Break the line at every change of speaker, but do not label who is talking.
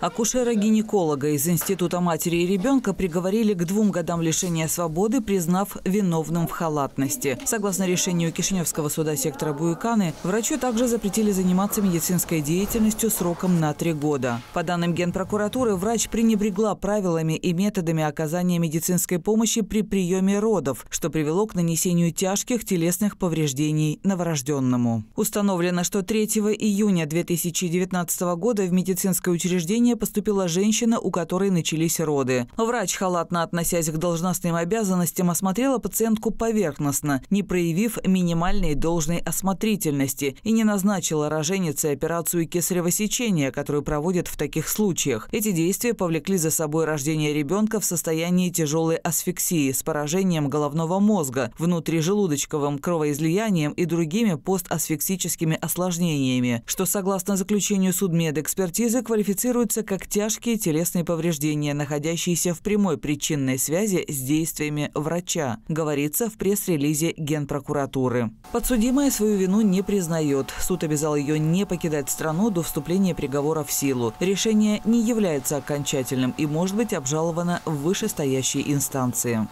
Акушера-гинеколога из Института матери и ребенка приговорили к двум годам лишения свободы, признав виновным в халатности. Согласно решению Кишиневского суда сектора Буйканы, врачу также запретили заниматься медицинской деятельностью сроком на три года. По данным Генпрокуратуры, врач пренебрегла правилами и методами оказания медицинской помощи при приеме родов, что привело к нанесению тяжких телесных повреждений новорожденному. Установлено, что 3 июня 2019 года в медицинское учреждение учреждение поступила женщина, у которой начались роды. Врач, халатно относясь к должностным обязанностям, осмотрела пациентку поверхностно, не проявив минимальной должной осмотрительности и не назначила роженице операцию кесарево сечения, которую проводят в таких случаях. Эти действия повлекли за собой рождение ребенка в состоянии тяжелой асфиксии с поражением головного мозга, внутрижелудочковым кровоизлиянием и другими постасфиксическими осложнениями, что, согласно заключению судмедэкспертизы, квалифицируется расцениваются как тяжкие телесные повреждения, находящиеся в прямой причинной связи с действиями врача, говорится в пресс-релизе Генпрокуратуры. Подсудимая свою вину не признает. Суд обязал ее не покидать страну до вступления приговора в силу. Решение не является окончательным и может быть обжаловано в вышестоящей инстанции.